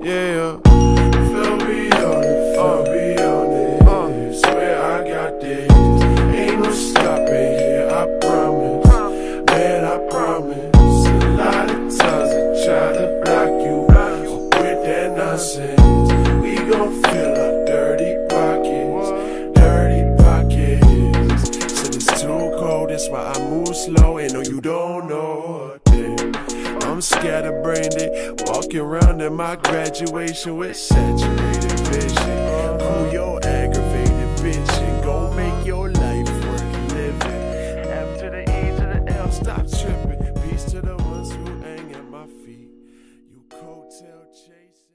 yeah. Feel me on it, feel me on it. Uh, swear I got this. Ain't no stopping here, I promise. Man, I promise. A lot of times I try to block you with that nonsense. We gon' fill up dirty pockets, dirty pockets. Said it's too cold, that's why I move slow. And no, you don't know. I'm scatterbrained, walking around at my graduation with saturated vision. Who your aggravated bitch and gon' make your life worth living. After the E to the L, stop tripping. Peace to the ones who hang at my feet. You coattail chasing.